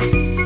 Bye.